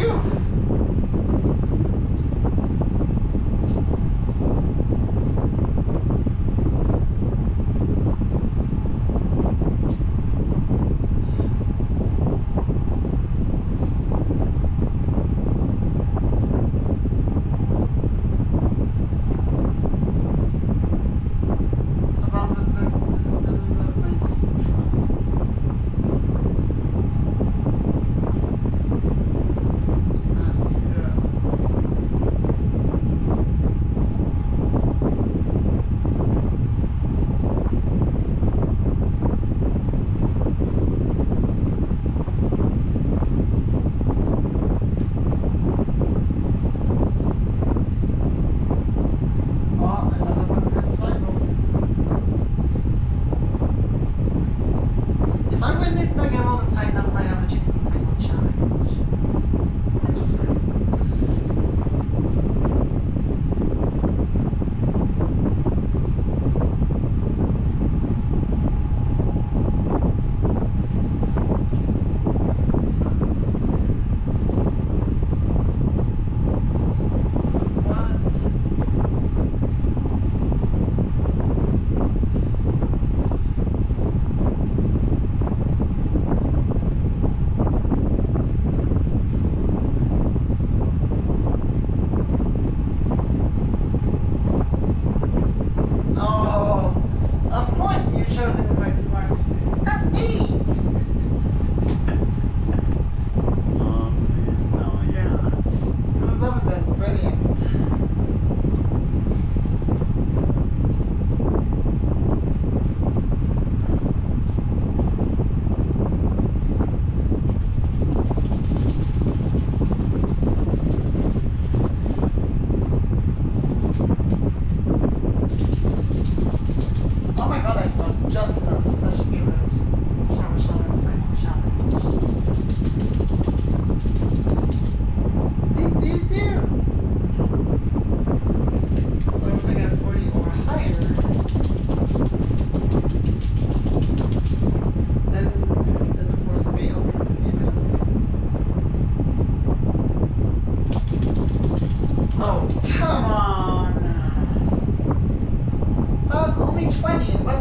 Phew! 하셔야 돼요.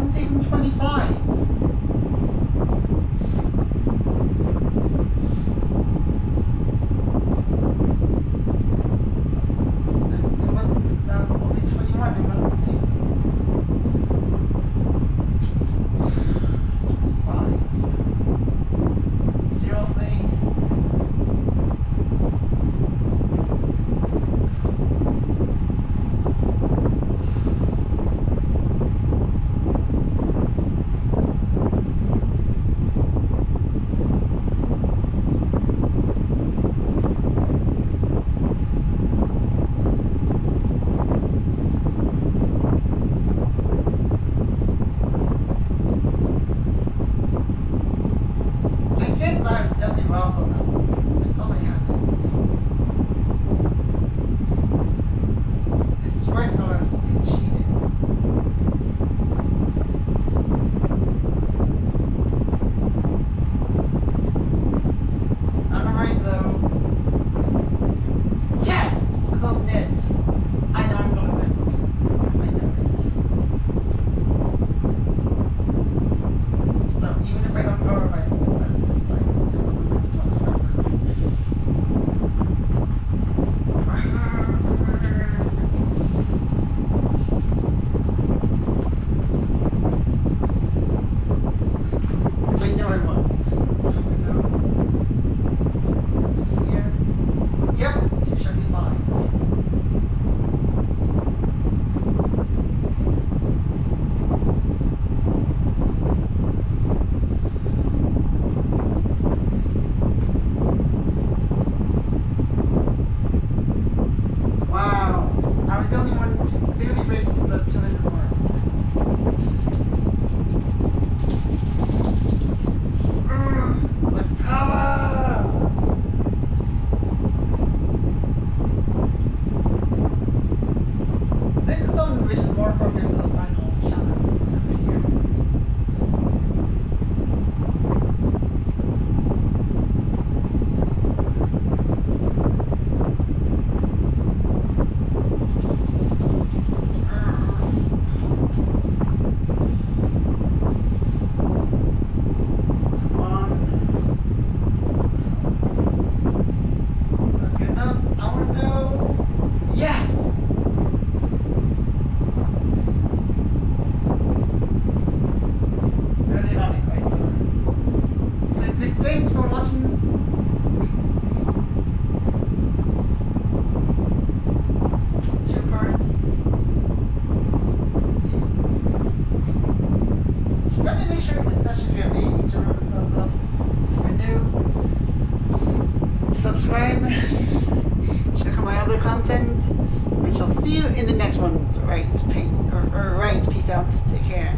1725. No. Yes. Thanks for watching. Two cards. Make sure to in session here. Each of them thumbs up. If you're new, subscribe, check out my other content, and I shall see you in the next one. Right, or, or right, peace out, take care.